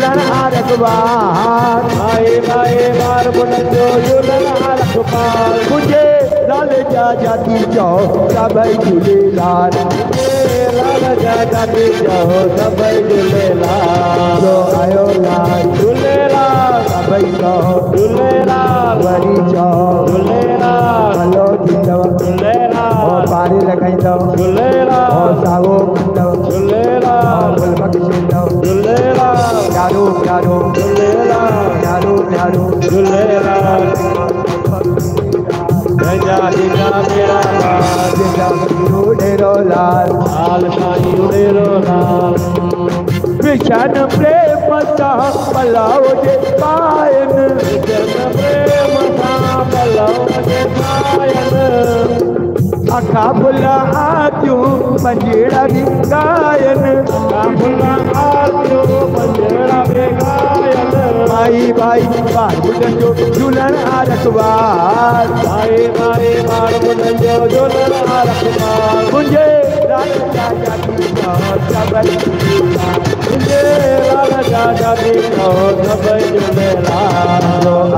झूलण आरकबार आए आए बार बुलंदो झूलन रखपाल मुझे लाल जा जाती जाओ सब झूलेलाल लाल। जा जाती जाओ सब झूलेलाल आयो लाल। झूलेलाल सब चौ झूलेलाल प्यारो प्यारो झूलेलाल प्यारो प्यारो झूलेलाल जंहिंजा ॾींदा मेरा लाल जिंदा हीरो ढेरो लाल लाल साईं उड़ेरो लाल विशन प्रेम सां पलाव जे पायनि जन प्रेम सां पलव जे पायनि अखा फुल आतियूं पंजेड़ा बि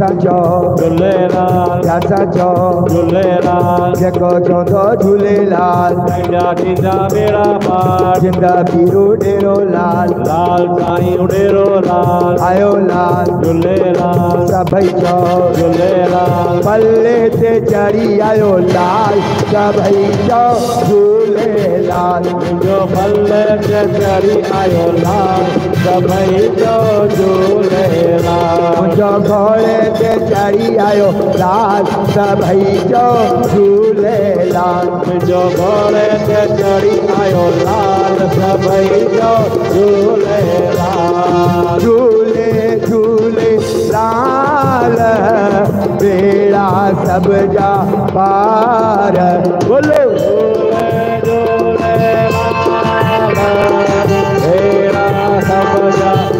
प्रेम सां चौ झूलेलाल प्यार सां चौ झूलेलाल जेको चवंदो झूलेलाल पंहिंजा थींदा बेड़ा पार ज़िंदा पीरो ढेरो लाल लाल साईं उड़ेरो लाल आयो लाल झूलेलाल पल्ले ते चढ़ी आयो लाल सभई चौ झूलेलाल मुंहिंजो फल ते चढ़ी आयो लाल जो ते चढ़ी आयो। लाल सभई चौ झूलेलाल मुंहिंजो घोड़े ते चढ़ी आयो। लाल सभई जो झूलेलाल झूले झूले, लाल बेड़ा सब जा पार। बोलो। झूले झूलेलाल हेरा समझा पारो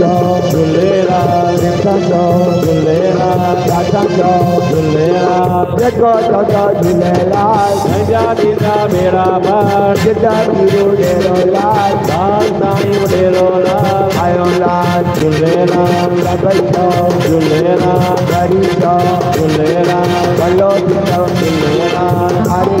वरी चौ झूलेलाल इंसान चौ झूलेलाल राजा चौ झूलेलाल जेको चवंदो झूलेलाल पंहिंजा ॾींदा मेरा ॿार ज़िंदा पीरो ढेरो लाल लाल साईं उड़ेरो लाल आयो लाल झूलेलाल सभई चौ झूलेलाल वरी चौ झूलेलाल भलो थींदो झूलेलाल आरी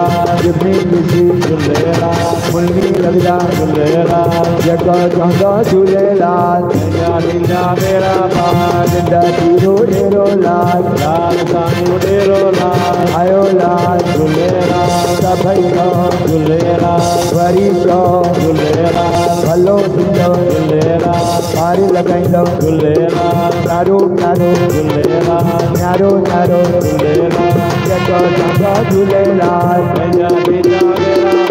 लॻदा झूलेलाल जेको चवंदो झूलेलाल ॾींदा मेरा ॿार ज़िंदा पीरो ढेरो लाल लाल साईं उड़ेरो लाल आयो लाल झूलेलाल सभई चौ झूलेलाल वरी चौ झूलेलाल भलो थींदो झूलेलाल पारी लॻाईंदो झूलेलाल प्यारो प्यारो झूलेलाल प्यारो प्यारो झूलेलाल जेको चवंदो झूलेलाल ॾींदा मेरा